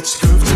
Let's go.